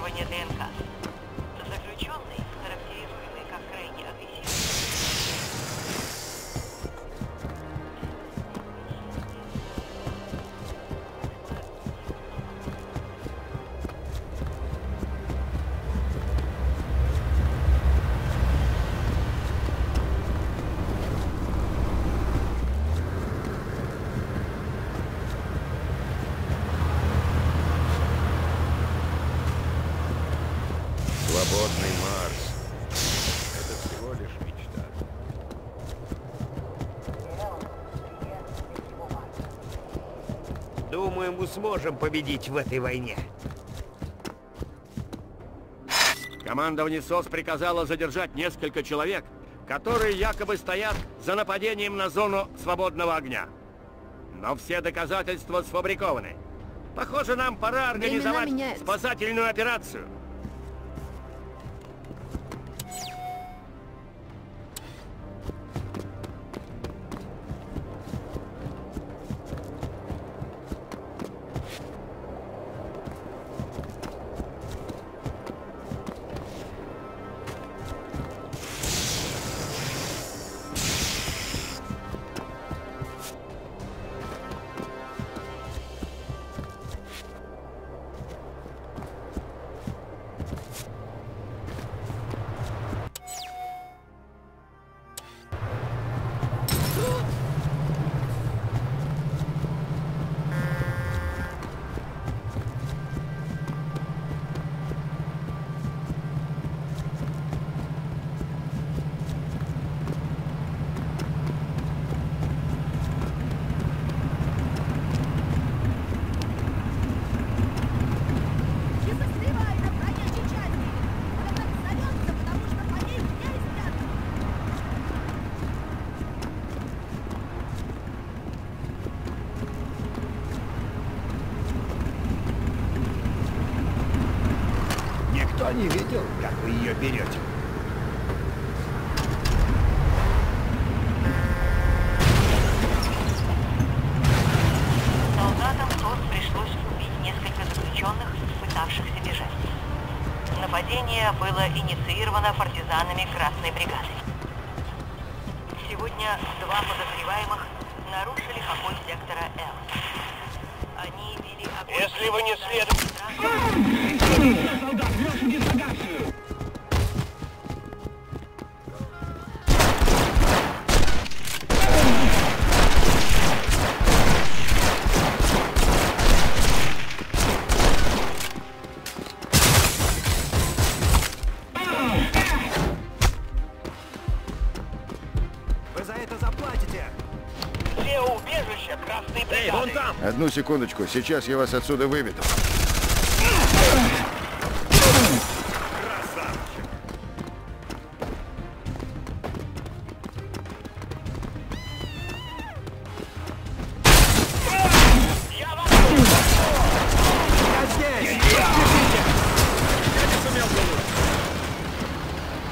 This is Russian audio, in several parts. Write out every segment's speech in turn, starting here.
тестирования ДНК. Свободный Марс. Это всего лишь мечта. Думаю, мы сможем победить в этой войне. Командование СОС приказало задержать несколько человек, которые якобы стоят за нападением на зону свободного огня. Но все доказательства сфабрикованы. Похоже, нам пора организовать спасательную операцию. Huh? Никто не видел, как вы ее берете. Солдатам СОС пришлось убить несколько заключенных, пытавшихся бежать. Нападение было инициировано партизанами Красной бригады. Сегодня два подозреваемых нарушили покой сектора Л. Они вели огонь... Если вы не следуете... Секундочку, сейчас я вас отсюда выведу.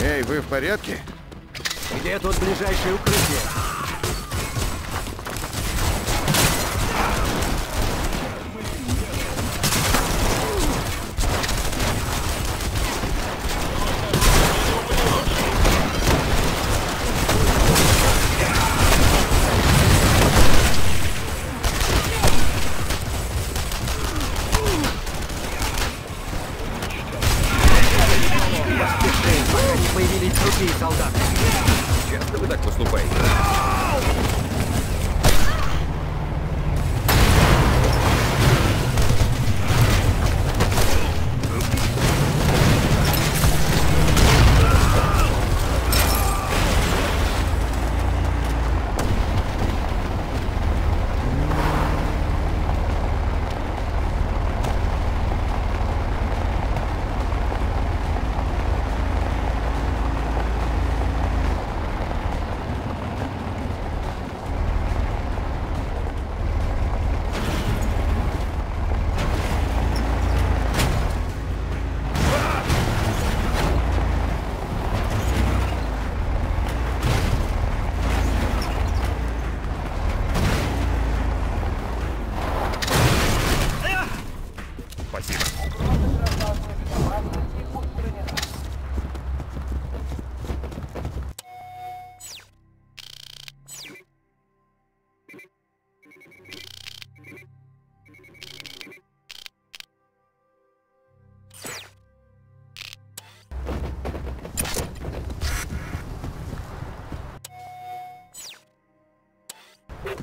Эй, вы в порядке? Где тут ближайшее укрытие?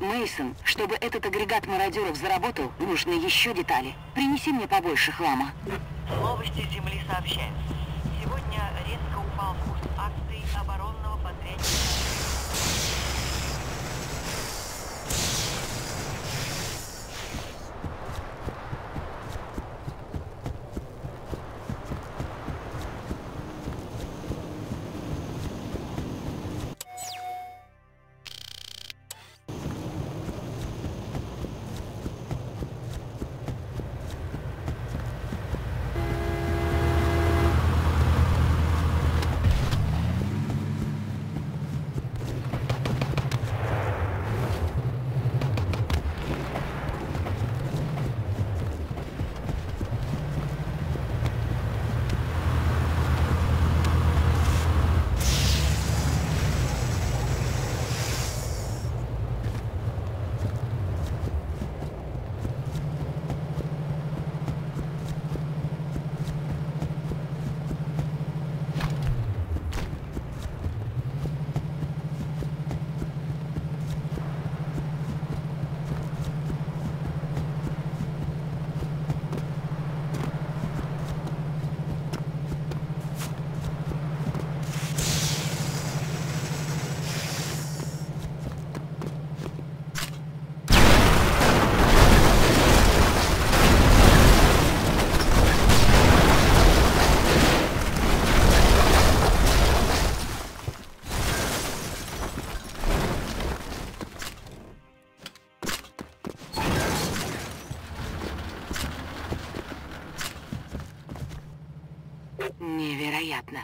Мейсон, чтобы этот агрегат мародеров заработал, нужны еще детали. Принеси мне побольше хлама. Новости Земли сообщают. Сегодня резко упал курс акций оборонного подрядчика. Невероятно.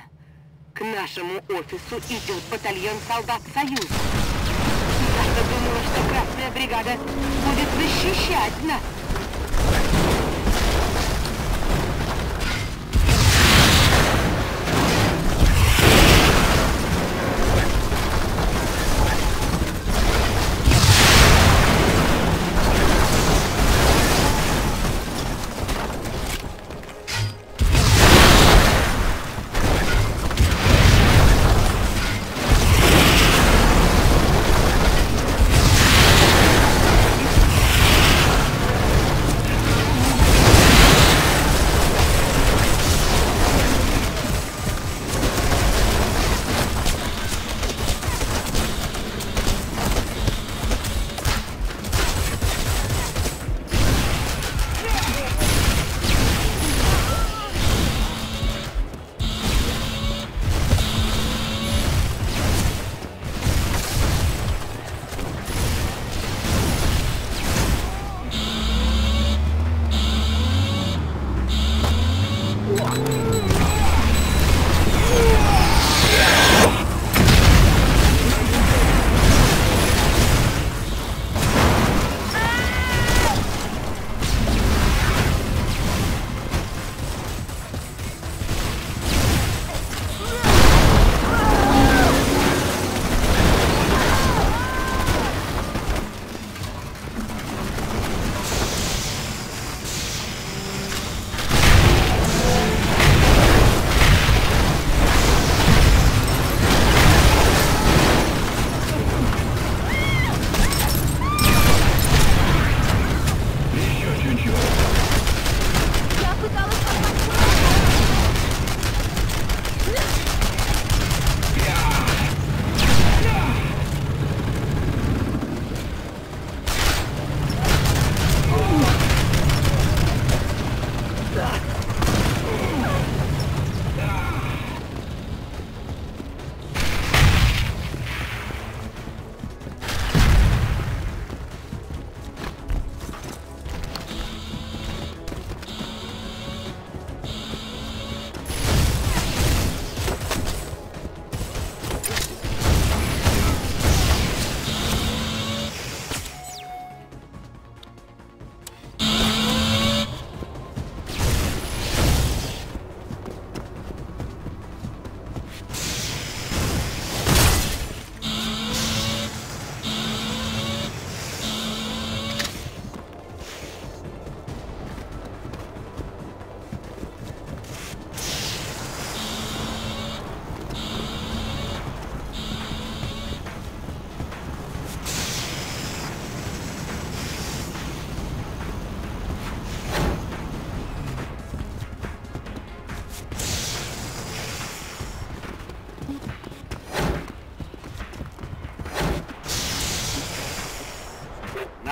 К нашему офису идет батальон солдат Союза. Я-то думала, что Красная бригада будет защищать нас.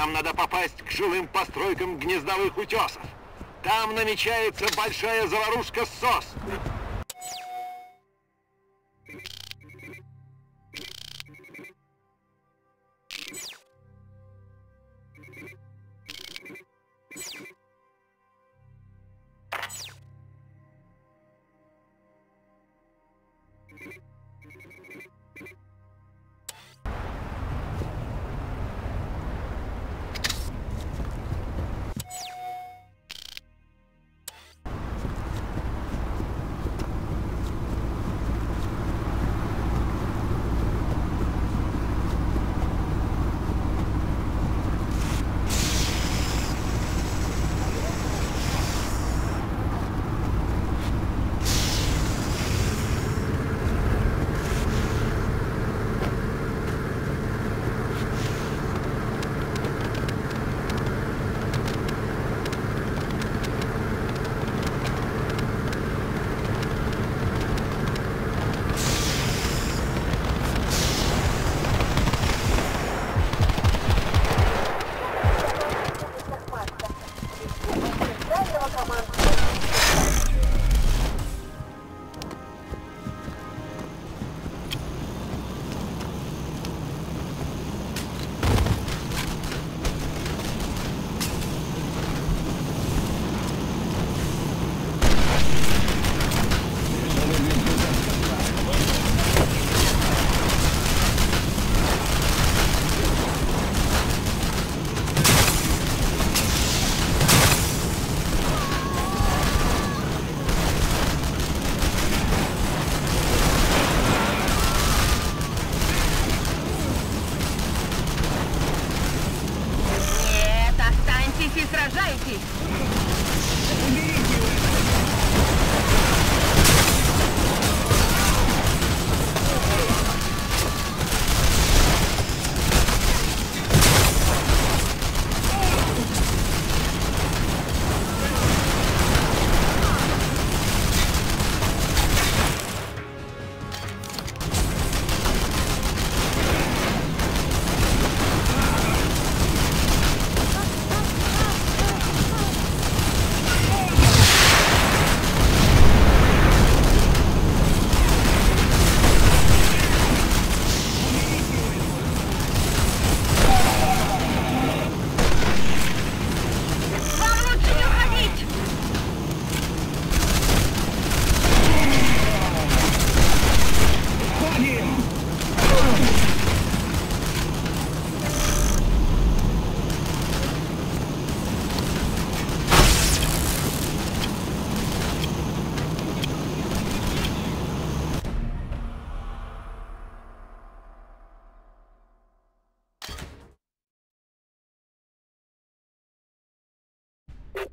Нам надо попасть к жилым постройкам гнездовых утесов. Там намечается большая заварушка СОС.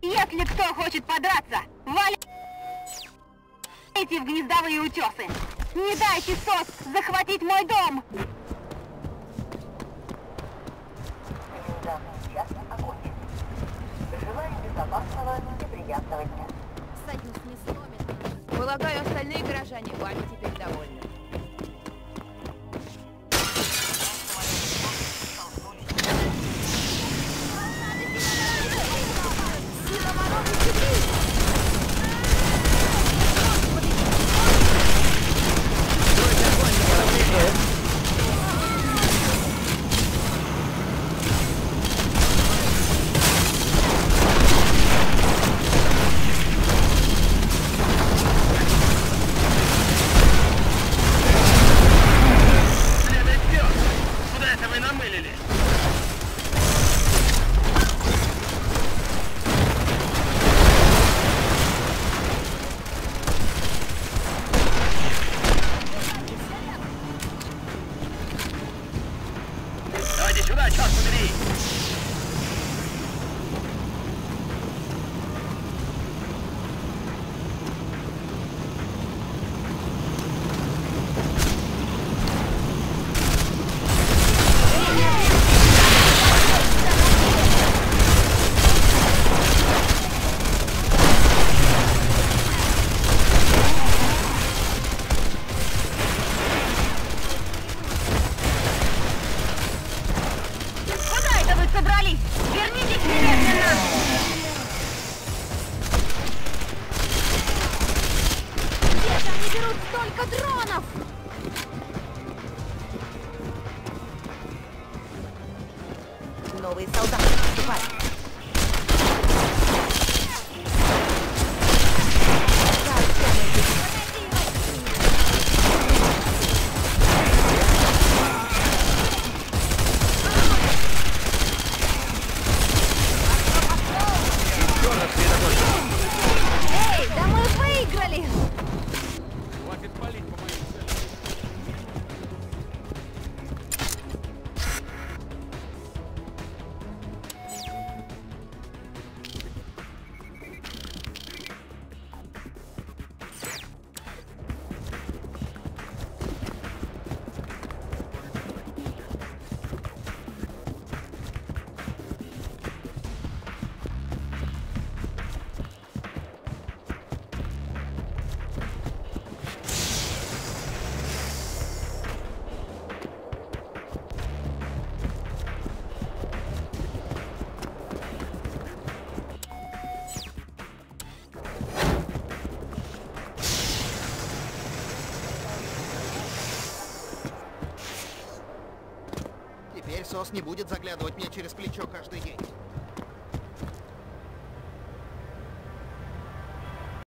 Если кто хочет подраться, валите в гнездовые утесы. Не дайте СОС захватить мой дом. Союз не сломит. Полагаю, остальные горожане вами теперь довольны. Got a custody. СОС не будет заглядывать мне через плечо каждый день.